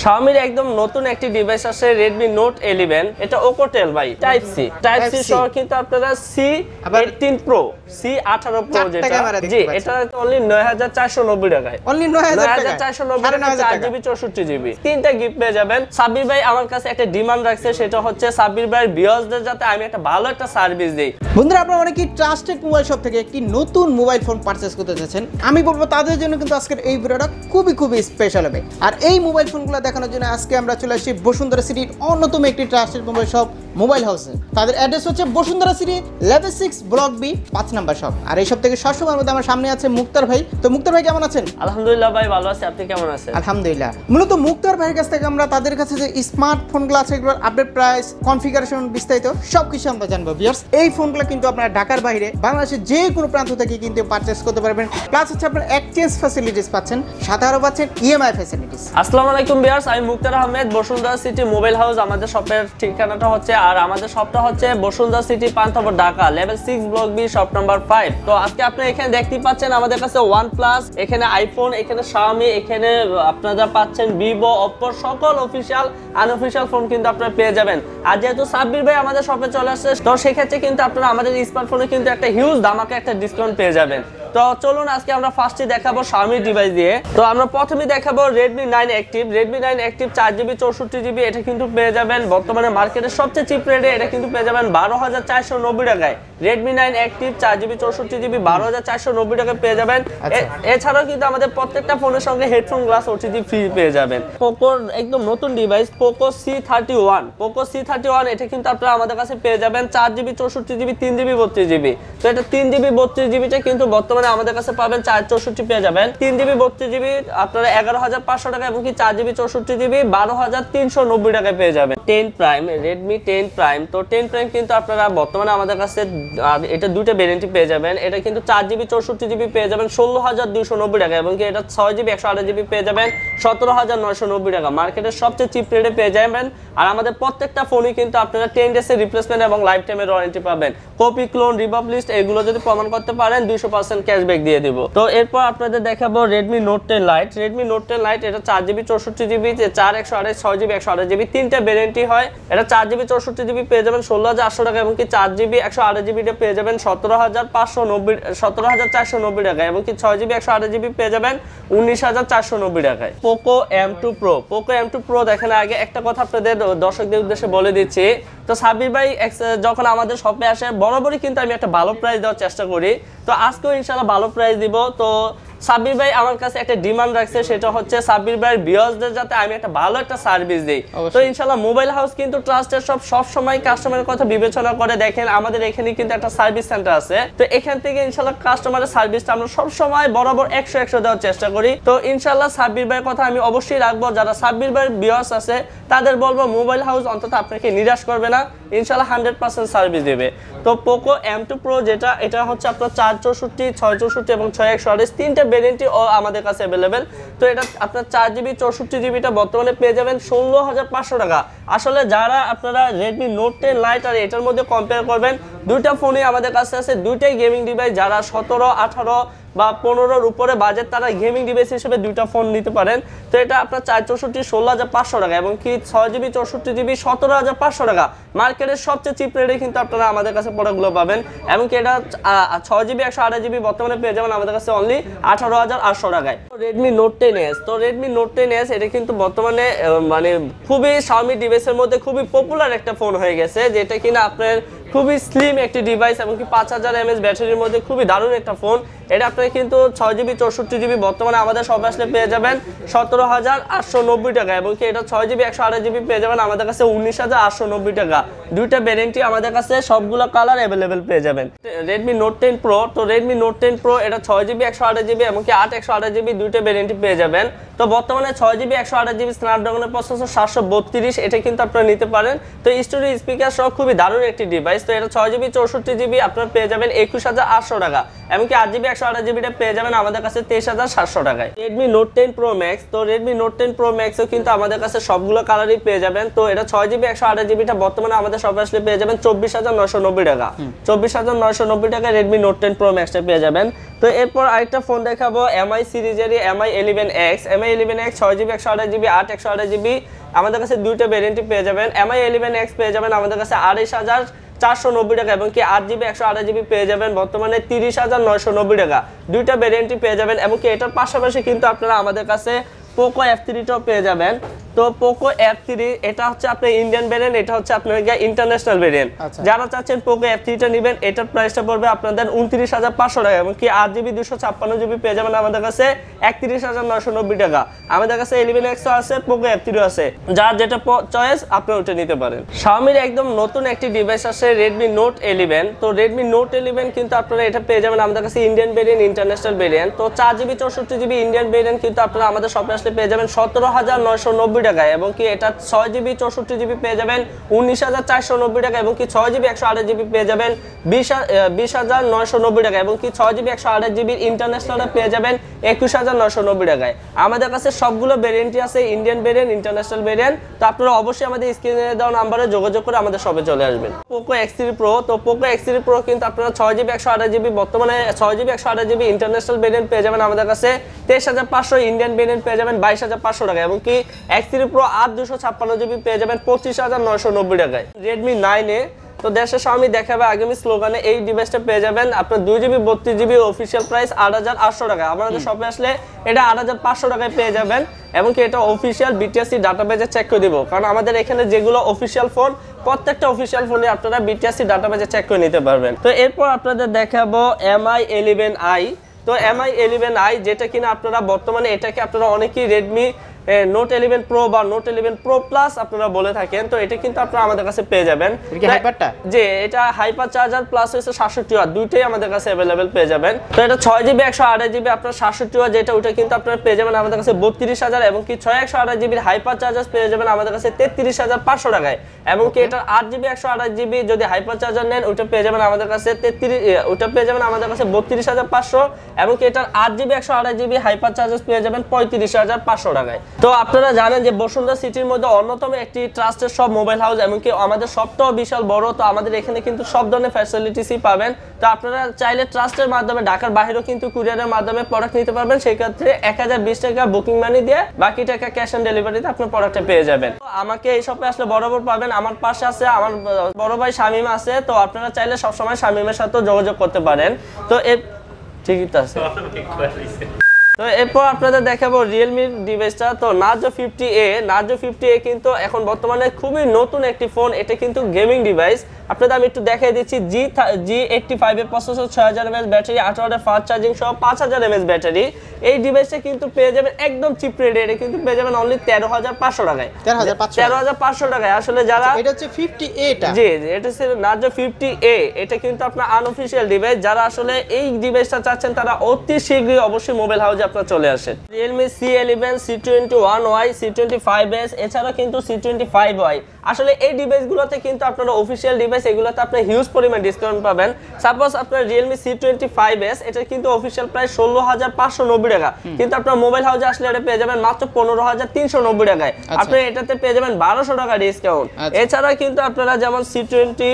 Xiaomi একদম নতুন একটি ডিভাইস আছে Redmi Note 11 এটা Ocotel ভাই টাইপ সি টাইপ সি সহ কিন্তু আপনারা সি আবার- 18 Pro সি 18 Pro যেটা। জি। এটা অনলি 9490 টাকায়। অনলি নয় হাজার টাকা 9490 সাড়ে নয় টাকা হাজার 4 টাকা। GB 64 GB. তিনটা গিফট পেয়ে যাবেন। সাব্বির ভাই আমার কাছে একটা ডিমান্ড রাখছে সেটা হচ্ছে সাব্বির ভাইয়ের ভিউয়ার্সদের যাতে আমি একটা ভালো একটা সার্ভিস দিই। বন্ধুরা আপনারা অনেকেই ট্রাস্টেড মোবাইল শপ থেকে একটি নতুন মোবাইল ফোন পারচেস করতে চাচ্ছেন আমি বলব তাদের জন্য কিন্তু আজকের এই ভিডিওটা খুবই খুবই স্পেশাল হবে। আর এই মোবাইল ফোনগুলো দেখানোর জন্য আজকে আমরা চলে আসছি বসুন্ধরা সিটির অন্যতম একটি ট্রাস্টেড মোবাইল শপ মোবাইল হাউসে। তাদের অ্যাড্রেস হচ্ছে Bashundhara city level six block B পাঁচ নাম্বার শপ। আর এই সব থেকে সবসময়ের মধ্যে আমার সামনে আছে মুক্তার ভাই। তো মুক্তার ভাই কেমন আছেন? আলহামদুলিল্লাহ ভাই ভালো আছি। আপনি কেমন আছেন? আলহামদুলিল্লাহ। মূলত মুক্তার ভাইয়ের কাছ থেকে আমরা তাদের কাছে যে স্মার্টফোনগুলো আছে এগুলোর আপডেট প্রাইস কনফিগারেশন বিস্তারিত সব কিছু আমরা জানব বিয়ার্স এই ফোনগুলো কিন্তু আপনারা ঢাকার বাইরে বাংলাদেশের যে কোনো প্রান্ত থেকে কিন্তু পারচেস করতে পারবেন। প্লাস হচ্ছে আপনার এক্সচেঞ্জ ফ্যাসিলিটিস পাচ্ছেন সাথে আরও পাচ্ছেন ইএমআই ফ্যাসিলিটিস আসসালামু আলাইকুম বিয়ার্স আমি Mukhtar Ahmed, Bashundhara city mobile house, আমাদের শপের ঠিকানাটা হচ্ছে, আর আমাদের শপটা হচ্ছে Bashundhara city Panthapath Dhaka level six block B shop number five তো আজকে আপনি এখানে দেখতেই পাচ্ছেন আমাদের কাছে ওয়ান প্লাস এখানে আইফোন এখানে শাওমি এখানে আপনারা পাচ্ছেন ভিভো অপ্পো সকল অফিসিয়াল আনঅফিসিয়াল ফোন কিন্তু আপনারা পেয়ে যাবেন। আর যেহেতু সাব্বির ভাই আমাদের শপে চলে আসছে, তো সেক্ষেত্রে কিন্তু আপনারা আমাদের স্মার্টফোনে কিন্তু একটা হিউজ দামাকে একটা ডিসকাউন্ট পেয়ে যাবেন। তো চলুন আজকে আমরা ফার্স্টে দেখাবো Xiaomi ডিভাইস দিয়ে। তো আমরা প্রথমে দেখাবো Redmi 9 Active Redmi 9 Active 4GB 64GB এটা কিন্তু পেয়ে যাবেন বর্তমানে মার্কেটের সবচেয়ে চিপ রেটে এটা কিন্তু পেয়ে যাবেন 12490 টাকায়। Redmi 9 Active 4GB 64GB 12490 টাকায় পেয়ে যাবেন। আচ্ছা। এছাড়াও কিন্তু আমাদের প্রত্যেকটা ফোনের সঙ্গে হেডফোন গ্লাস ওটিজি ফ্রি পেয়ে যাবেন। পোকোর একদম নতুন device Poco C thirty one Poco C thirty one এটা কিন্তু আপনারা আমাদের কাছে পেয়ে যাবেন চার জিবি চৌষট্টি জিবি তিন জিবি বত্রিশ জিবি তো এটা তিন জিবি বত্রিশ জিবিটা কিন্তু বর্তমানে আমাদের কাছে পাবেন চার চৌষট্টি পেয়ে যাবেন। তিন জিবি, বত্রিশ জিবি, আপনারা এগারো হাজার পাঁচশো টাকা এবং কি চার জিবি, চৌষট্টি জিবি, বারো হাজার তিনশো নব্বই টাকায় পেয়ে যাবেন। Ten prime Redmi ten prime. তো টেন প্রাইম কিন্তু আপনারা বর্তমানে আমাদের কাছে এটা দুটো ভ্যারিয়েন্টই পেয়ে যাবেন। এটা কিন্তু চার জিবি, চৌষট্টি জিবি পেয়ে যাবেন, ষোলো হাজার দুইশো নব্বই টাকা এবং কি এটা ছয় জিবি, একশো আঠাশ জিবি পেয়ে যাবেন, সতেরো হাজার নয়শো নব্বই টাকা। মার্কেটের সবচেয়ে চিপ রেটে পেয়ে যাবেন। আর আমাদের প্রত্যেকটা ফোনই কিন্তু আপনারা টেন ডেসের রিপ্লেসমেন্ট এবং লাইফ টাইমের ওয়ারেন্টি পাবেন। কপি ক্লোন রিভাব লিস্ট এগুলো যদি প্রমাণ করতে পারেন, দুইশো পার্সেন্ট ক্যাশব্যাক দিয়ে দিব। তো এরপর আপনাদের দেখাবো Redmi note ten lite Redmi note ten lite এটা চার জিবি চৌষট্টি জিবি চার, একশো জিবি তিনটা ভ্যারিয়েন্টই হয়। এটা চার জিবি চৌষট্টি জিবি পেয়ে যাবেন ষোলো হাজার আটশো টাকা এবং কি চার জিবি একশো পেয়ে যাবেন সতেরো হাজার পাঁচশো নব্বই, সতেরো হাজার চারশো নব্বই টাকা এবং কি ছয় জিবি একশো আঠাশ জিবি পেয়ে যাবেন উনিশ হাজার চারশো নব্বই টাকায়। Poco M two Pro Poco M two Pro দেখেন, আগে একটা কথা আপনাদের দর্শকদের উদ্দেশ্যে বলে দিচ্ছি। তো সাবির ভাই যখন আমাদের শপে আসে বরাবরই কিন্তু আমি একটা ভালো প্রাইস দেওয়ার চেষ্টা করি। তো আজকেও ইনশাল্লাহ ভালো প্রাইস দিব তো সাব্বির ভাই আমার কাছে একটা ডিমান্ড রাখছে সেটা হচ্ছে সাব্বির ভাইয়ের ভিউয়ার্সদের যাতে আমি একটা ভালো একটা সার্ভিস দিই। তো। ইনশাল্লাহ মোবাইল হাউস কিন্তু ট্রাস্টের সব সব সময় কাস্টমারের কথা বিবেচনা করে দেখেন আমাদের এখানে কিন্তু একটা সার্ভিস সেন্টার আছে। তো এখান থেকে ইনশাল্লাহ কাস্টমারের সার্ভিসটা আমরা সব সময় বরাবর একশো একশো দেওয়ার চেষ্টা করি। তো ইনশাল্লাহ সাব্বির ভাইয়ের কথা আমি অবশ্যই রাখব যারা সাব্বির ভাইয়ের ভিউয়ার্স আছে তাদের বলব মোবাইল হাউস অন্তত আপনাকে নিরাশ করবে না ইনশাল্লাহ হান্ড্রেড পার্সেন্ট সার্ভিস দেবে। তো পোকো এম টু প্রো যেটা এটা হচ্ছে আপনার চার চৌষট্টি ছয় চৌষট্টি এবং ছয় একশো আঠাশ তিনটে ভ্যারিয়েন্টই আমাদের কাছে অ্যাভেলেবেল তো এটা আপনার চার জিবি চৌষট্টি জিবিটা বর্তমানে পেয়ে যাবেন ষোলো হাজার পাঁচশো টাকা। আসলে যারা আপনারা রেডমি নোট টেন লাইট আর এটার মধ্যে কম্পেয়ার করবেন, দুইটা ফোনই আমাদের কাছে আছে, দুইটাই গেমিং ডিভাইস যারা সতেরো, আঠারো বা পনেরোর উপরে বাজেট তারা গেমিং ডিভাইস হিসেবে দুইটা ফোন নিতে পারেন। তো এটা আপনার চার চৌষট্টি, ষোলো হাজার পাঁচশো টাকা এবং কি ছয় জিবি চৌষট্টি জিবি সতেরো হাজার পাঁচশো টাকা। মার্কেটের সবচেয়ে চিপ রেটে কিন্তু আপনারা আমাদের কাছে প্রোডাক্টগুলো পাবেন। এবং কি এটা ছয় জিবি একশো আঠাশ জিবি বর্তমানে পেয়ে যাবেন আমাদের কাছে অনলি আঠারো হাজার আটশো টাকায়। তো রেডমি নোট টেন এস তো রেডমি নোট টেন এস এটা কিন্তু বর্তমানে মানে খুবই শাওমি ডিভাইসের মধ্যে খুবই পপুলার একটা ফোন হয়ে গেছে, যেটা কিনা আপনার খুবই স্লিম একটি ডিভাইস এবং কি পাঁচ হাজার এমএস ব্যাটারির মধ্যে খুবই দারুণ একটা ফোন এটা আপনারা কিন্তু ছয় জিবি চৌষট্টি জিবি বর্তমানে আমাদের সব আসলে পেয়ে যাবেন সতেরো হাজার আটশো নব্বই টাকা এবং কি এটা ছয় জিবি একশো আঠাশ জিবি পেয়ে যাবেন আমাদের কাছে উনিশ হাজার আটশো নব্বই টাকা। দুইটা ভ্যারিয়েন্টই আমাদের কাছে সবগুলো কালার অ্যাভেলেবেল পেয়ে যাবেন। রেডমি নোট টেন প্রো তো রেডমি নোট টেন প্রো এটা ছয় জিবি একশো আঠাশ জিবি এবং কি আট, একশো আঠাশ জিবি দুইটা ভ্যারিয়েন্টই পেয়ে যাবেন। তো বর্তমানে ছয় জিবি একশো আঠাশ জিবি স্ন্যাপড্রাগনের প্রসেসর সাতশো বত্রিশ, এটা কিন্তু আপনারা নিতে পারেন। তো স্টোরি স্পিকার সহ খুবই দারুণ একটি ডিভাইস ডিভাইস তো এটা ছয় জিবি চৌষট্টি জিবি আপনারা পেয়ে যাবেন একুশ হাজার আটশো টাকা। এমনকি আট জিবি একশো আঠাশ জিবিটা পেয়ে যাবেন আমাদের কাছে তেইশ হাজার সাতশো টাকায়। Redmi Note ten Pro Max তো রেডমি নোট টেন প্রো ম্যাক্সও কিন্তু আমাদের কাছে সবগুলো কালারই পেয়ে যাবেন। তো এটা ছয় জিবি একশো আঠাশ জিবিটা বর্তমানে আমাদের সবে আসলে পেয়ে যাবেন চব্বিশ হাজার নয়শো নব্বই টাকা। চব্বিশ হাজার নয়শো নব্বই টাকায় রেডমি নোট টেন প্রো ম্যাক্সটা পেয়ে যাবেন। তো এরপর আরেকটা ফোন দেখাবো MI সিরিজেরই Mi eleven X Mi eleven X ছয় জিবি একশো আঠাশ জিবি আট, একশো আঠাশ জিবি আমাদের কাছে দুইটা ভ্যারিয়েন্টই পেয়ে যাবেন। এমআই ইলেভেন এক্স পেয়ে যাবেন আমাদের কাছে আড়াইশ হাজার চারশো নব্বই টাকা এবং কি আট জিবি, একশো আঠাশ জিবি পেয়ে যাবেন। বর্তমানে তিরিশ হাজার নয়শো নব্বই টাকা। দুইটা ভ্যারিয়েন্টই পেয়ে যাবেন এবং কি এটার পাশাপাশি কিন্তু আপনারা আমাদের কাছে পোকো এফ থ্রিটাও পেয়ে যাবেন। তো পোকো এফ থ্রি এটা হচ্ছে আপনার ইন্ডিয়ান ভ্যারিয়েন্ট এটা হচ্ছে আপনার ইন্টারন্যাশনাল ভ্যারিয়েন্ট আচ্ছা। যারা চাচ্ছেন পোকো এফ থ্রিটা নেবেন এটার প্রাইসটা পড়বে আপনাদের উনত্রিশ হাজার পাঁচশো টাকা এবং কি আট জিবি দুশো ছাপ্পান্ন জিবি পেয়ে যাবেন আমাদের কাছে একত্রিশ হাজার নয়শো নব্বই টাকা। আমাদের কাছে ইলেভেন এক্সও আছে পোকো এফ থ্রিও আছে। যার যেটা চয়েস আপনি ওটা নিতে পারেন। শাওমির একদম নতুন একটি ডিভাইস আছে রেডমি নোট ইলেভেন তো রেডমি নোট ইলেভেন কিন্তু আপনারা এটা পেয়ে যাবেন আমাদের কাছে ইন্ডিয়ান ভেরিয়েন্ট ইন্টারন্যাশনাল ভেরিয়েন্ট তো চার জিবি চৌষট্টি জিবি ইন্ডিয়ান ভেরিয়েন্ট কিন্তু আপনারা আমাদের শপে আসলে পেয়ে যাবেন সতেরো হাজার নয়শো নব্বই টাকায় এবং কি এটা ছয় জিবি চৌষট্টি জিবি পেয়ে যাবেন, উনিশ হাজার চারশো নব্বই টাকা এবং কি ছয় জিবি একশো আঠাশ জিবি পেয়ে যাবেন, বিশ বিশ হাজার নয়শো নব্বই টাকা এবং কি ছয় জিবি একশো আঠাশ জিবির ইন্টারন্যাশনাল পেয়ে যাবেন, একুশ হাজার নয়শো নব্বই টাকায়। আমাদের কাছে সবগুলো ভেরিয়েন্টই আছে ইন্ডিয়ান ভেরিয়েন্ট ইন্টারন্যাশনাল ভেরিয়েন্ট তো আপনারা অবশ্যই আমাদের স্ক্রিনে দেওয়া নাম্বারে যোগাযোগ করে আমাদের শপে চলে আসবেন। পোকো এক্স থ্রি প্রো তো পোকো এক্স থ্রি প্রো কিন্তু আপনারা ছয় জিবি একশো আঠাশ জিবি বর্তমানে ছয় জিবি একশো আঠাশ জিবি ইন্টারন্যাশনাল ভেরিয়েন্ট পেয়ে যাবেন আমাদের কাছে। তেইশ হাজার পাঁচশো ইন্ডিয়ান ভেরিয়েন্ট পেয়ে যাবেন, বাইশ হাজার পাঁচশো টাকা এবং কি এক্স থ্রি প্রো আট দুশো ছাপ্পান্ন জিবি পেয়ে যাবেন পঁচিশ হাজার নয়শো নব্বই টাকায়। রেডমি নাইনে তো দেশের স্বামী দেখাবে আগামী স্লোগানে এই ডিভাইসটা পেয়ে যাবেন আপনার দুই জিবি বত্রিশ জিবি অফিসিয়াল প্রাইস আট হাজার আটশো টাকা আমাদের শপে আসলে এটা আট হাজার পাঁচশো টাকায় পেয়ে যাবেন এবং কি এটা অফিসিয়াল বিটিএসসি ডাটাবেজে চেক করে দিব। কারণ আমাদের এখানে যেগুলো অফিসিয়াল ফোন প্রত্যেকটা অফিসিয়াল ফোনে আপনারা বিটিএসসি ডাটাবেজে চেক করে নিতে পারবেন। তো এরপর আপনাদের দেখাবো এমআই ইলেভেন আই তো এমআই ইলেভেন আই যেটা কিনা আপনারা বর্তমানে এটাকে আপনারা অনেকেই রেডমি নোট ইলেভেন প্রো বা নোট ইলেভেন প্রো প্লাস আপনারা বলে থাকেন তো এটা কিন্তু আপনারা আমাদের কাছে পেয়ে যাবেন? যে এটা হাইপার চার্জার প্লাস হচ্ছে সাতষট্টি ওয়াট দুইটাই আমাদের কাছে অ্যাভেলেবেল পেয়ে যাবেন। তো এটা ছয় জিবি একশো আঠাশ জিবি আপনার সাতষট্টি ওয়াট যেটা ওটা কিন্তু আপনারা পেয়ে যাবেন আমাদের কাছে বত্রিশ হাজার এবং কি ছয় একশো আঠাশ জিবির হাইপার চার্জার পেয়ে যাবেন আমাদের কাছে তেত্রিশ হাজার পাঁচশো টাকায়। এবং কি এটা আট জিবি একশো আড়াই জিবি যদি হাইপার চার্জার নেন ওটা পেয়ে যাবেন আমাদের কাছে তেত্রিশ ওটা পেয়ে যাবেন আমাদের কাছে বত্রিশ হাজার পাঁচশো এবং কি এটার আট জিবি একশো আড়াই জিবি হাইপার চার্জার পেয়ে যাবেন পঁয়ত্রিশ হাজার পাঁচশো টাকায়। তো আপনারা জানেন যে বসুন্ধরা সিটির মধ্যে অন্যতম একটি ট্রাস্টের সব মোবাইল হাউস এমনকি আমাদের সবটাও বিশাল বড়, তো আমাদের এখানে কিন্তু সব ধরনের ফ্যাসিলিটিসই পাবেন। তো আপনারা চাইলে ট্রাস্টের মাধ্যমে ঢাকার বাইরেও কিন্তু কুরিয়ারের মাধ্যমে প্রোডাক্ট নিতে পারবেন। সেই ক্ষেত্রে এক হাজার বিশ টাকা বুকিং মানি দিয়ে বাকি টাকা ক্যাশ অন ডেলিভারিতে আপনার প্রোডাক্টটা পেয়ে যাবেন। তো আমাকে এই শপে আসলে বরাবর পাবেন। আমার পাশে আছে আমার বড় ভাই শামিম আছে। তো আপনারা চাইলে সবসময় শামিমের সাথেও যোগাযোগ করতে পারেন। তো এর ঠিকই তো আছে। তো এরপর আপনাদের দেখাবো রিয়েলমির ডিভাইসটা তো Narzo fifty A Narzo fifty A কিন্তু এখন বর্তমানে খুবই নতুন একটি ফোন এটা কিন্তু গেমিং ডিভাইস আপনাদের আমি একটু দেখাই দিচ্ছি। জি জি এইটটি ফাইভের প্রসেসর ছয় হাজার এমএস ব্যাটারি আঠারো ওয়াটের ফাস্ট চার্জিং সহ পাঁচ হাজার এমএস ব্যাটারি এই ডিভাইসটা কিন্তু পেয়ে যাবেন একদম চিপ রেটে এটা কিন্তু পেয়ে যাবেন অনলি তেরো হাজার পাঁচশো টাকায়। তেরো হাজার পাঁচশো টাকায়। আসলে যারা এটা হচ্ছে ফিফটি এটা জি জি, এটা হচ্ছে নার্জো ফিফটি এ এটা কিন্তু আপনার আনঅফিসিয়াল ডিভাইস যারা আসলে এই ডিভাইসটা চাচ্ছেন তারা অতি শীঘ্রই অবশ্যই মোবাইল হাউসে আপনার চলে আসেন Realme C eleven C twenty one Y C twenty five S এছাড়া কিন্তু সি টোয়েন্টি ফাইভ ওয়াই আসলে এই ডিভাইসগুলোতে কিন্তু আপনারা অফিসিয়াল ডিভাইস এগুলোতে আপনি হিউজ পরিমাণ ডিসকাউন্ট পাবেন। সাপোজ আপনার Realme C twenty five S এটা কিন্তু অফিসিয়াল প্রায় ষোলো হাজার পাঁচশো নব্বই টাকা। কিন্তু আপনার মোবাইল হাউসে আসলে এটা পেয়ে যাবেন মাত্র পনেরো হাজার তিনশো নব্বই টাকায়। আপনি এটাতে পেয়ে যাবেন বারোশো টাকা ডিসকাউন্ট আচ্ছা। এছাড়া কিন্তু আপনারা যেমন সি টোয়েন্টি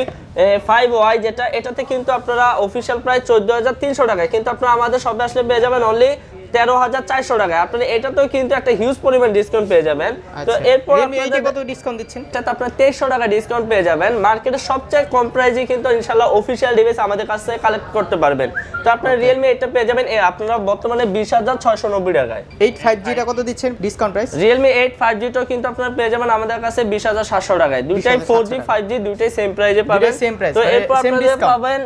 ফাইভ ওয়াই যেটা এটাতে কিন্তু আপনারা অফিসিয়াল প্রায় চোদ্দ হাজার তিনশো টাকায়। কিন্তু আপনারা আমাদের সবে আসলে পেয়ে যাবেন অনলি তেরো হাজার চারশো টাকায়। আপনারা এটাতেও কিন্তু একটা হিউজ পরিমাণ ডিসকাউন্ট পেয়ে যাবেন। তো আচ্ছা। এরপর কত ডিসকাউন্ট দিচ্ছেন? এটাতে আপনার তেইশশো টাকা ডিসকাউন্ট পেয়ে যাবেন। মার্কেটে সবচেয়ে কম প্রাইসে কিন্তু ইনশাল্লাহ অফিসিয়াল ডিভাইস আমাদের কাছ থেকে কালেক্ট করতে পারবেন। তো আপনার রিয়েলমি এটা পেয়ে যাবেন। আপনারা বর্তমানে বিশ হাজার ছয়শো নব্বই টাকায়। এইট ফাইভ জিটা কত দিচ্ছেন discount price Realme eight five জিটাও কিন্তু আপনারা পেয়ে যাবেন আমাদের কাছে বিশ হাজার সাতশো টাকায়। দুইটাই 20,700 ফোর জি ফাইভ জি দুইটাই সেম প্রাইজে পাবেন। Same price, তো মানে এরপর আপনারা পাবেন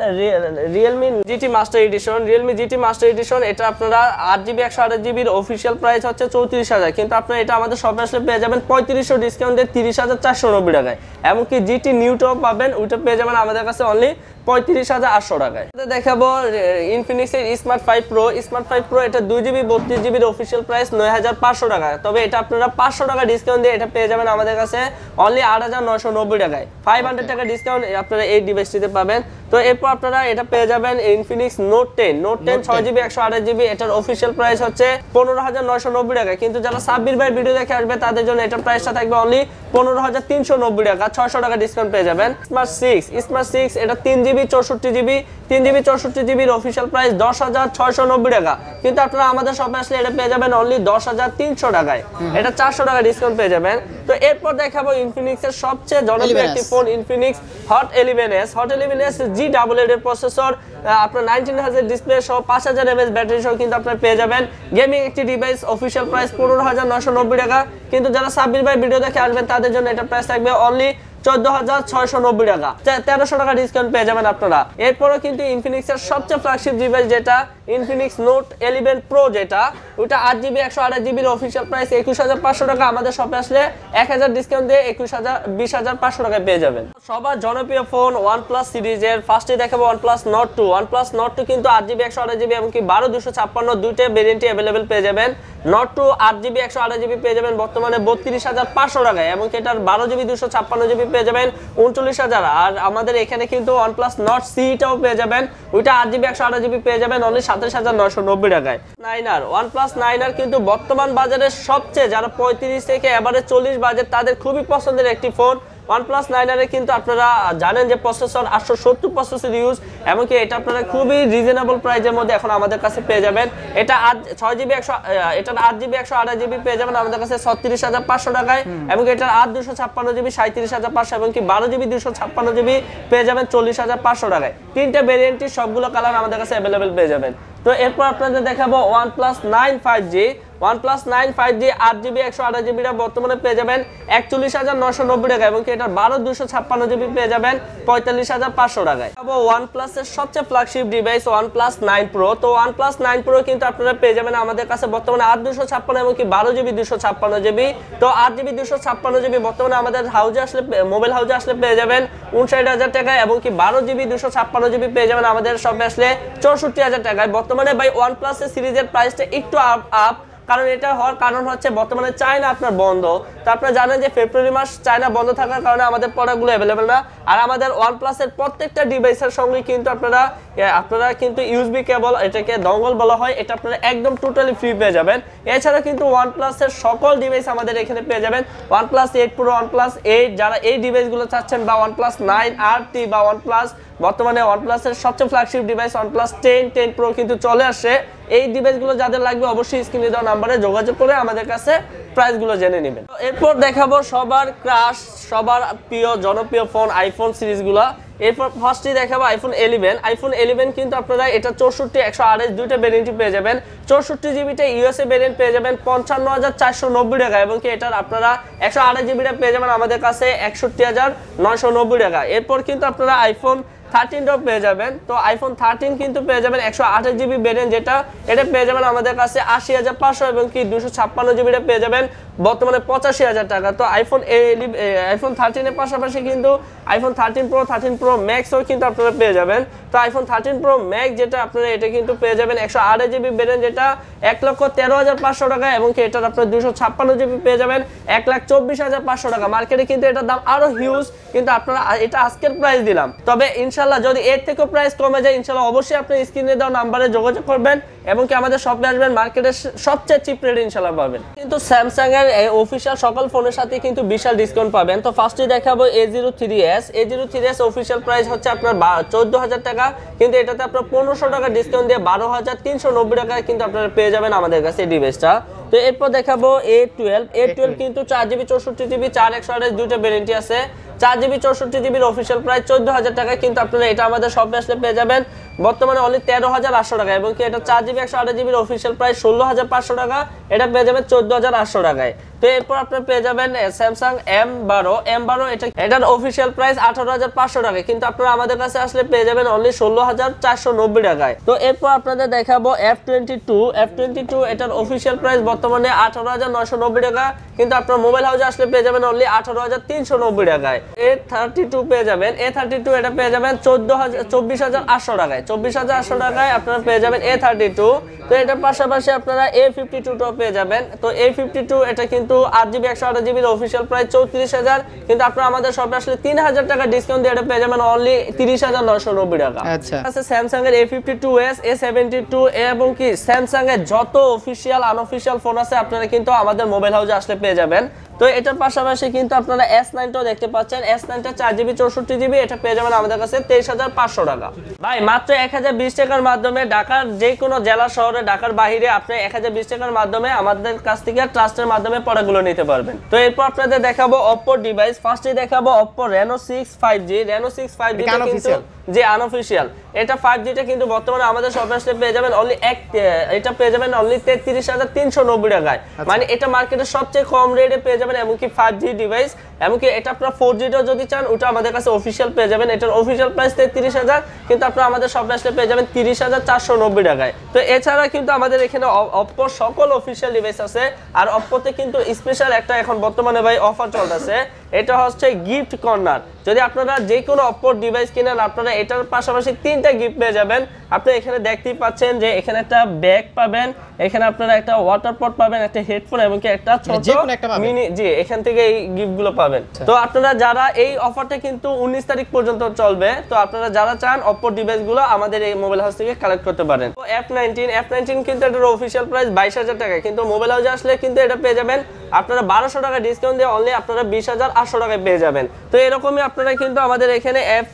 Realme GT Master Edition Realme GT Master Edition এটা আপনারা আট জিবি একশো আঠাশ জিবির অফিসিয়াল প্রাইস হচ্ছে চৌত্রিশ হাজার। কিন্তু আপনার এটা আমাদের শপে আসলে পেয়ে যাবেন পঁয়ত্রিশশো ডিসকাউন্ট দিয়ে তিরিশ হাজার চারশো নব্বই টাকায়। এমনকি জিটি নিউটাও পাবেন ওইটা পেয়ে যাবেন আমাদের কাছে অনলি পঁয়ত্রিশ হাজার আটশো টাকায়। এটা দেখাবো ইনফিনিক্সের Smart five Pro Smart five Pro এটা দুই জিবি বত্রিশ জিবির অফিসিয়াল প্রাইস নয় হাজার পাঁচশো টাকা তবে এটা আপনারা পাঁচশো টাকা ডিসকাউন্ট দিয়ে এটা পেয়ে যাবেন আমাদের কাছে অনলি আট হাজার নয়শো নব্বই টাকায়। ফাইভ হান্ড্রেড টাকা ডিসকাউন্ট আপনারা এই ডিভাইসটিতে পাবেন তো এরপর আপনারা এটা পেয়ে যাবেন Infinix Note ten Note ten ছয় জিবি একশো আঠাশ জিবি এটার অফিসিয়াল প্রাইস হচ্ছে পনেরো হাজার নয়শো নব্বই টাকা। কিন্তু যারা সাব্বির ভাই ভিডিও দেখে আসবে তাদের জন্য এটার প্রাইসটা থাকবে অনলি পনেরো হাজার তিনশো নব্বই টাকা। ছয়শো টাকা ডিসকাউন্ট পেয়ে যাবেন। স্মার্ট সিক্স স্মার্ট সিক্স এটা তিন জিবি চৌষট্টি জিবি তিন জিবি চৌষট্টি জিবির অফিসিয়াল প্রাইস দশ হাজার ছয়শো নব্বই টাকা। কিন্তু আপনারা আমাদের শপে আসলে এটা পেয়ে যাবেন অনলি দশ হাজার তিনশো টাকায়। এটা চারশো টাকা ডিসকাউন্ট পেয়ে যাবেন। তো এরপর দেখাবো ইনফিনিক্স এর সবচেয়ে জনপ্রিয় একটি phone Infinix Hot eleven S Hot eleven S G double এর প্রসেসর আপনার নাইনটিন হাজার ডিসপ্লে সহ পাঁচ হাজার এমএস ব্যাটারি সহ কিন্তু আপনার পেয়ে যাবেন। গেমিং একটি ডিভাইস অফিসিয়াল প্রাইস পনেরো হাজার নশো নব্বই টাকা। কিন্তু যারা সাব্বির ভাই ভিডিও দেখে আসবেন, তাদের জন্য এটা প্রাইস থাকবে অনলি চোদ্দ হাজার ছয়শো নব্বই টাকা। তেরোশো টাকা ডিসকাউন্ট পেয়ে যাবেন আপনারা। এরপরও কিন্তু ইনফিনিক্স এর সবচেয়ে ফ্ল্যাগশিপ ডিভাইস যেটা ইনফিনিক্স নোট এলিভেন প্রো যেটা জিবি একশো আঠাশ জিবির প্রাইস একুশ হাজার পাঁচশো টাকা। আমাদের শপে আসলে এক হাজার ডিসকাউন্ট দিয়ে একুশ হাজার, বিশ হাজার পাঁচশো টাকায় পেয়ে যাবেন। সবার জনপ্রিয় ফোন ওয়ান সিরিজের ফার্স্টে দেখাবো OnePlus Nord two OnePlus two কিন্তু আট জিবি একশো আঠাশ জিবি এমনকি বারো দুশো ছাপ্পান্ন দুইটা ভেরিয়েন্টই অ্যাভেলেবেল পেয়ে যাবেন। নট টু আট জিবি একশো আঠাশ জিবি পেয়ে যাবেন বর্তমানে বত্রিশ হাজার পাঁচশো টাকায় এটার বারো জিবি দুশো ছাপ্পান্ন জিবি পেয়ে যাবেন উনচল্লিশ হাজার। আর আমাদের এখানে কিন্তু ওয়ান প্লাস নট সিটাও পেয়ে যাবেন। ওইটা আট জিবি একশো আঠাশ জিবি পেয়ে যাবেন অনলি সাতাশ হাজার নয়শো নব্বই টাকায়। নাইনার ওয়ান প্লাস নাইন আর কিন্তু বর্তমান বাজারে সবচেয়ে, যারা পঁয়ত্রিশ থেকে এবারে চল্লিশ বাজার তাদের খুবই পছন্দের একটি ফোন OnePlus 9 এর কিন্তু আপনারা জানেন যে প্রসেসর 870 প্রসেসর ইউজ এমনকি এটা আপনারা খুবই রিজনেবল প্রাইজের মধ্যে এখন আমাদের কাছে পেয়ে যাবেন। এটা 6GB 100 এটা 8GB 128GB পেয়ে যাবেন আমাদের কাছে 36500 টাকায়। এবং এটা 8256GB 37500 এবং কি 12GB 256GB পেয়ে যাবেন 40500 টাকায়। তিনটা ভেরিয়েন্টের সবগুলো কালার আমাদের কাছে অ্যাভেলেবেল পেয়ে যাবেন। তো এরপর আপনাদের দেখাবো OnePlus 9 5G OnePlus 9 5G 8GB 128GB বর্তমানে পেয়ে যাবেন 41990 টাকা এবং কি 12256GB পেয়ে যাবেন 45500 টাকায়। OnePlus এর সবচেয়ে ফ্ল্যাগশিপ ডিভাইস OnePlus 9 Pro, তো OnePlus 9 Pro কিন্তু আপনারা পেয়ে যাবেন আমাদের কাছে বর্তমানে 8256 এবং কি 12GB 256GB তো 8GB 256GB বর্তমানে আমাদের হাউজে আসলে মোবাইল হাউজে আসলে পেয়ে যাবেন 59000 টাকায় এবং কি 12GB 256GB পেয়ে যাবেন আমাদের সবে আসলে 64000 টাকায়। বর্তমানে ভাই OnePlus এর সিরিজের প্রাইসটা একটু আপ আপ কারণ এটা হওয়ার কারণ হচ্ছে বর্তমানে চায়না আপনার বন্ধ। তো আপনারা জানেন যে ফেব্রুয়ারি মাস চায়না বন্ধ থাকার কারণে আমাদের প্রোডাক্টগুলো অ্যাভেলেবেল না। আর আমাদের ওয়ান প্লাসের প্রত্যেকটা ডিভাইসের সঙ্গে কিন্তু আপনারা আপনারা কিন্তু ইউএসবি কেবল এটাকে দঙ্গল বলা হয়, এটা আপনারা একদম টোটালি ফ্রি পেয়ে যাবেন। এছাড়া কিন্তু ওয়ান প্লাসের সকল ডিভাইস আমাদের এখানে পেয়ে যাবেন। OnePlus eight Pro OnePlus eight যারা এই ডিভাইসগুলো চাচ্ছেন বা one plus nine R T বা ওয়ান প্লাস বর্তমানে ওয়ানপ্লাসের সবচেয়ে flagship device OnePlus ten ten Pro কিন্তু চলে আসে। এই ডিভাইসগুলো যাদের লাগবে অবশ্যই স্ক্রিনে দেওয়া নাম্বারে যোগাযোগ করে আমাদের কাছে প্রাইসগুলো জেনে নেবেন। এরপর দেখাবো সবার ক্রাশ সবার প্রিয়, জনপ্রিয় ফোন আইফোন সিরিজগুলো এরপর ফার্স্টে দেখাবো আইফোন ইলেভেন আইফোন ইলেভেন কিন্তু আপনারা এটা চৌষট্টি, একশো আঠাশ দুইটা ভ্যারিয়েন্টই পেয়ে যাবেন। চৌষট্টি জিবিটা ইউএসএ ভ্যারিয়েন্ট পেয়ে যাবেন পঞ্চান্ন হাজার চারশো নব্বই টাকা এবং কি এটার আপনারা একশো আঠাশ জিবিটা পেয়ে যাবেন আমাদের কাছে একষট্টি হাজার নয়শো নব্বই টাকা। এরপর কিন্তু আপনারা আইফোন থার্টিনটাও পেয়ে যাবেন। তো আইফোন থার্টিন কিন্তু পেয়ে যাবেন একশো আঠাশ জিবি ভ্যারিয়েন্ট যেটা, এটা পেয়ে যাবেন আমাদের কাছে আশি হাজার পাঁচশো এবং কি দুশো ছাপ্পান্ন জিবিটা পেয়ে যাবেন। বর্তমানে পঁচাশি হাজার টাকা। তো আইফোন আইফোন থার্টিনের পাশাপাশি কিন্তু iPhone thirteen Pro thirteen Pro ম্যাক্সও কিন্তু আপনারা পেয়ে যাবেন। তো আইফোন থার্টিন প্রো ম্যাক্স যেটা আপনারা এটা কিন্তু পেয়ে যাবেন একশো আঠাশ জিবি ভ্যারিয়েন্ট যেটা এক লক্ষ তেরো হাজার পাঁচশো টাকা এবং কি এটার আপনার দুশো ছাপ্পান্ন জিবি পেয়ে যাবেন, এক লাখ চব্বিশ হাজার পাঁচশো টাকা। মার্কেটে কিন্তু এটার দাম আরও হিউজ কিন্তু আপনারা এটা আজকের প্রাইস দিলাম। তবে ইনশাল্লাহ যদি এর থেকেও প্রাইস কমে যায় ইনশাল্লাহ অবশ্যই আপনি স্ক্রিনে দেওয়া নাম্বারে যোগাযোগ করবেন এবং কি আমাদের শপে আসবেন মার্কেটের সবচেয়ে চিপ রেট ইনশাল্লাহ পাবেন। কিন্তু স্যামসাং এর অফিসিয়াল সকল ফোনের সাথে কিন্তু বিশাল ডিসকাউন্ট পাবেন। তো ফার্স্টে দেখাবো A zero three S A zero three S official price হচ্ছে আপনার চোদ্দ হাজার টাকা। কিন্তু এটাতে আপনার পনেরোশো টাকা ডিসকাউন্ট দিয়ে বারো হাজার তিনশো নব্বই টাকায় কিন্তু আপনারা পেয়ে যাবেন আমাদের কাছে ডিভাইসটা তো এরপর দেখাবো এ টুয়েলভ এ টুয়েলভ কিন্তু চার জিবি চৌষট্টি জিবি চার একশো আঠাশ দুইটা ভ্যারেন্টি আছে। চার জিবি চৌষট্টি জিবির অফিসিয়াল প্রায় চোদ্দ হাজার টাকা কিন্তু আপনারা এটা আমাদের শপে আসলে পেয়ে যাবেন। বর্তমানে অনলি তেরো হাজার আটশো টাকা, এবং কি এটা চার জিবি একশো আঠাশ জিবির অফিসিয়াল প্রাইস ষোলো হাজার পাঁচশো টাকা, এটা পেয়ে যাবেন চোদ্দ হাজার আটশো টাকায়। তো এরপর আপনার পেয়ে যাবেন স্যামসাং এম বারো এম বারো এটা, এটার অফিসিয়াল প্রাইস আঠারো হাজার পাঁচশো টাকা, কিন্তু আপনারা আমাদের কাছে আসলে পেয়ে যাবেন অনলি ষোলো হাজার চারশো নব্বই টাকায়। তো এরপর আপনাদের দেখাবো F twenty two F twenty two এটার অফিসিয়াল প্রাইস বর্তমানে আঠারো হাজার নয়শো নব্বই টাকা, কিন্তু আপনার মোবাইল হাউসে আসলে পেয়ে যাবেন অনলি আঠারো হাজার তিনশো নব্বই টাকায়। এ থার্টি টু পেয়ে যাবেন এ থার্টি টু এটা পেয়ে যাবেন চোদ্দ হাজার, চব্বিশ হাজার আটশো টাকায়। চব্বিশ হাজার আটশো টাকায় আপনারা পেয়ে যাবেন এ থার্টি টু তো এটার পাশাপাশি আপনারা এ ফিফটি টুটাও পেয়ে যাবেন। তো এ ফিফটি টু এটা কিন্তু আট জিবি একশো জিবির অফিসিয়াল প্রাইস চৌত্রিশ হাজার। কিন্তু আপনারা আমাদের শপে আসলে তিন হাজার টাকা ডিসকাউন্ট দিয়ে এটা পেয়ে যাবেন অনলি তিরিশ হাজার নয়শো নব্বই টাকা। আচ্ছা। স্যামসাং এর A fifty two S A seventy two এবং কি স্যামসাং এর যত অফিসিয়াল আনঅফিসিয়াল ফোন আছে আপনারা কিন্তু আমাদের মোবাইল হাউসে আসলে পেয়ে যাবেন। তো এটার পাশাপাশি কিন্তু আপনারা এস নাইনটাও দেখতে পাচ্ছেন। এস নাইনটা চার জিবি চৌষট্টি জিবি এটা পেয়ে যাবেন আমাদের কাছে তেইশ হাজার পাঁচশো টাকা। ভাই মাত্র এক হাজার বিশ টাকার মাধ্যমে ঢাকার যে কোনো জেলা শহরে ঢাকার বাইরে আপনি এক হাজার বিশ টাকার মাধ্যমে আমাদের কাছ থেকে ট্রাস্টের মাধ্যমে পড়াগুলো নিতে পারবেন। তো এরপর আপনাদের দেখাবো অপ্পো ডিভাইস ফার্স্টে দেখাবো Oppo Reno six five G Reno six five G কিন্তু যে আনঅফিসিয়াল এটা ফাইভ জিটা কিন্তু বর্তমানে আমাদের শপে আসলে পেয়ে যাবেন অনলি এক এটা পেয়ে যাবেন অনলি তেত্রিশ হাজার তিনশো নব্বই টাকায়। মানে এটা মার্কেটে সবচেয়ে কম রেটে পেয়ে যাবেন এমনকি ফাইভ জি ডিভাইস এমনকি এটা আপনার ফোর জিটাও যদি চান, ওটা আমাদের কাছে অফিসিয়াল পেয়ে যাবেন। এটার অফিসিয়াল প্রাইস তেত্রিশ হাজার, কিন্তু আপনার আমাদের শপে আসলে পেয়ে যাবেন তিরিশ হাজার চারশো নব্বই টাকায়। তো এছাড়া কিন্তু আমাদের এখানে অপ্পো সকল অফিসিয়াল ডিভাইস আছে, আর অপ্পোতে কিন্তু স্পেশাল একটা এখন বর্তমানে ভাই অফার চলতেছে। এটা হচ্ছে গিফট কর্নার যদি আপনারা যে কোনো অপ্পোর ডিভাইস কিনেন আপনারা এটার পাশাপাশি তিনটা গিফট পেয়ে যাবেন। আপনি এখানে দেখতেই পাচ্ছেন যে এখানে একটা ব্যাগ পাবেন এখানে আপনারা একটা ওয়াটার পট পাবেন একটা হেডফোন এবং একটা ছোট একটা পাবেন। মিনি জি এখান থেকে এই গিফটগুলো পাবেন। তো আপনারা যারা এই অফারটা কিন্তু উনিশ তারিখ পর্যন্ত চলবে তো আপনারা যারা চান অপর ডিভাইসগুলো আমাদের এই মোবাইল হাউস থেকে কালেক্ট করতে পারেন। তো এফ নাইনটিন এফ নাইনটিন কিন্তু এটার অফিসিয়াল প্রাইস বাইশ হাজার টাকা কিন্তু মোবাইল হাউসে আসলে কিন্তু এটা পেয়ে যাবেন। আপনারা বারোশো টাকা ডিসকাউন্ট দিয়ে অনলি আপনারা বিশ হাজার আটশো টাকায় পেয়ে যাবেন। তো এরকমই আপনারা কিন্তু আমাদের এখানে এফ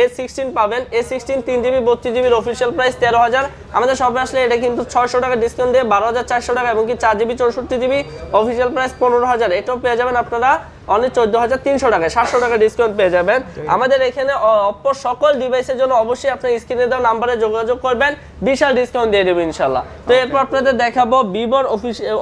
এ সিক্সটিন পাবেন। এ সিক্সটিন তিন জিবি বত্রিশ জিবির অফিসিয়াল প্রাইস তেরো হাজার। আমাদের শপে আসলে এটা কিন্তু ছয়শো টাকা ডিসকাউন্ট দিয়ে বারো হাজার চারশো টাকা এবং কি চার জিবি চৌষট্টি জিবি অফিসিয়াল প্রাইস পনেরো হাজার। এটাও পেয়ে যাবেন আপনারা অনলি চোদ্দ হাজার তিনশো টাকা সাতশো টাকা ডিসকাউন্ট পেয়ে যাবেন। আমাদের এখানে অপর সকল ডিভাইসের জন্য অবশ্যই আপনার স্ক্রিনে দেওয়া নাম্বারে যোগাযোগ করবেন। বিশাল ডিসকাউন্ট দিয়ে দেবো ইনশাল্লাহ। তো এরপর আপনাদের দেখাবো ভিভোর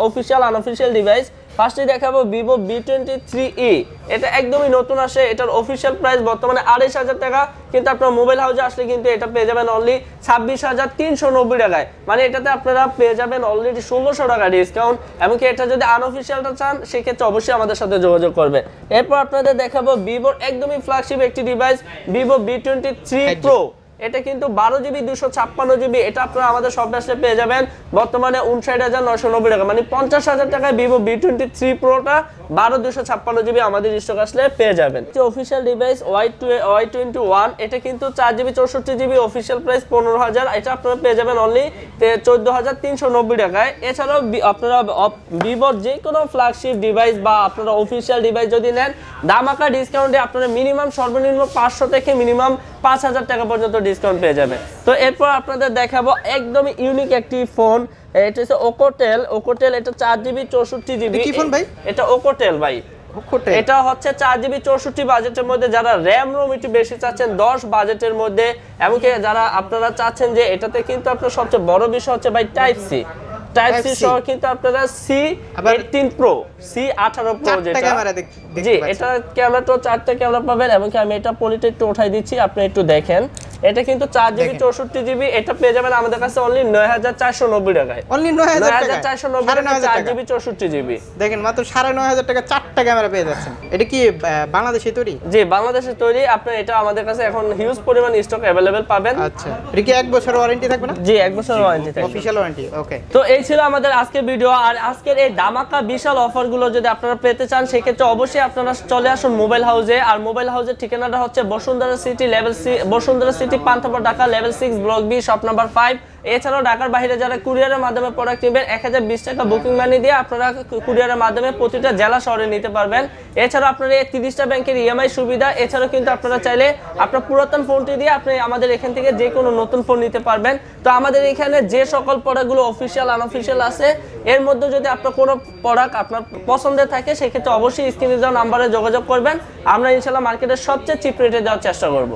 অফিসিয়াল আনঅফিসিয়াল ডিভাইস ফার্স্টে দেখাবো Vivo V twenty three E এটা একদমই নতুন আসে, এটার অফিসিয়াল প্রাইস বর্তমানে আড়াইশ হাজার টাকা, কিন্তু আপনার মোবাইল হাউসে আসলে কিন্তু এটা পেয়ে যাবেন অনলি ছাব্বিশ হাজার তিনশো নব্বই টাকায়। মানে এটাতে আপনারা পেয়ে যাবেন অলরেডি ষোলোশো টাকা ডিসকাউন্ট এমনকি এটা যদি আনঅফিসিয়ালটা চান, সেক্ষেত্রে অবশ্যই আমাদের সাথে যোগাযোগ করবে। এরপর আপনাদের দেখাবো ভিভোর একদমই ফ্ল্যাগশিপ একটি device Vivo V twenty three Pro এটা কিন্তু বারো জিবি, দুশো ছাপ্পান্ন জিবি, এটা আপনারা আমাদের সব আসলে পেয়ে যাবেন। বর্তমানে উনষাট হাজার নশো নব্বই টাকা। মানে পঞ্চাশ হাজার টাকায় ভিভো বি টোয়েন্টি থ্রি প্রোটা বারো, দুশো ছাপ্পান্ন জিবি আমাদের স্টক আসলে পেয়ে যাবেন। Official device Y two Y twenty one এটা কিন্তু চার জিবি, চৌষট্টি জিবি অফিসিয়াল প্রাইস পনেরো হাজার। এটা আপনারা পেয়ে যাবেন অনলি চোদ্দ হাজার তিনশো নব্বই টাকায়। এছাড়াও আপনারা ভিভোর যে কোনো ফ্ল্যাগশিপ ডিভাইস বা আপনারা অফিসিয়াল ডিভাইস যদি নেন, দামাকা ডিসকাউন্টে আপনারা মিনিমাম সর্বনিম্ন পাঁচশো থেকে মিনিমাম পাঁচ হাজার টাকা পর্যন্ত ডিসকাউন্ট পেয়ে যাবে। তো এরপর আপনাদের দেখাবো একদমই ইউনিক একটি ফোন এটা হচ্ছে ওকোটেল ওকোটেল এটা চার জিবি চৌষট্টি জিবি ভাই? এটা ওকোটেল ভাই। এটা হচ্ছে চার জিবি চৌষট্টি বাজেটের মধ্যে। যারা র্যাম রোম একটু বেশি চাচ্ছেন দশ বাজেটের মধ্যে। এমনকি যারা আপনারা চাচ্ছেন যে এটাতে কিন্তু আপনার সবচেয়ে বড় বিষয় হচ্ছে ভাই টাইপ সি টাইপ সি সহ কিন্তু আপনারা সি আবার- এইটিন প্রো সি আঠারো প্রো যেটা। ক্যামেরা জি এটা ক্যামেরা তো চারটে ক্যামেরা পাবেন এমনকি আমি এটা পলিটা একটু উঠাই দিচ্ছি আপনি একটু দেখেন। এটা কিন্তু জিবি জিবি এটা পেয়ে যাবেন আমাদের কাছে অনলি নয় হাজার চারশো নব্বই টাকায়। অনলি নয় হাজার নয় টাকা হাজার চারশো নব্বই সাড়ে নয় টাকা হাজার চার টাকা? জিবি চৌষট্টি জিবি দেখেন মাত্র সাড়ে নয় হাজার টাকা চারটা ক্যামেরা পেয়ে যাচ্ছেন। এটা কি বাংলাদেশে তৈরি? জি বাংলাদেশে তৈরি। আপনি এটা আমাদের কাছে এখন হিউজ পরিমাণ স্টক অ্যাভেলেবেল পাবেন। আচ্ছা। এটা কি এক বছর ওয়ারেন্টি থাকবে না? জি এক বছর ওয়ারেন্টি থাকবে। অফিসিয়াল ওয়ারেন্টি ওকে তো এই ছিল আমাদের আজকের ভিডিও আর আজকের এই দামাকা বিশাল অফারগুলো যদি আপনারা পেতে চান, সেক্ষেত্রে অবশ্যই আপনারা চলে আসুন মোবাইল হাউসে আর মোবাইল হাউসের ঠিকানাটা হচ্ছে Bashundhara City level C Bashundhara City Panthapur, Dhaka level six block B shop number five এছাড়াও ঢাকার বাইরে যারা কুরিয়ারের মাধ্যমে প্রোডাক্ট নেবেন, এক হাজার বিশ টাকা বুকিং মানি দিয়ে আপনারা কুরিয়ারের মাধ্যমে প্রতিটা জেলা শহরে নিতে পারবেন। এছাড়াও আপনারা এই তিরিশটা ব্যাংকের ইএমআই সুবিধা, এছাড়াও কিন্তু আপনারা চাইলে আপনার পুরাতন ফোনটি দিয়ে আপনি আমাদের এখান থেকে যে কোনো নতুন ফোন নিতে পারবেন। তো আমাদের এখানে যে সকল প্রোডাক্টগুলো অফিসিয়াল আনঅফিসিয়াল আছে, এর মধ্যে যদি আপনার কোনো প্রোডাক্ট আপনার পছন্দের থাকে, সেক্ষেত্রে অবশ্যই স্ক্রিনে দেওয়া নাম্বারে যোগাযোগ করবেন। আমরা ইনশাল্লাহ মার্কেটের সবচেয়ে চিপ রেটে দেওয়ার চেষ্টা করব।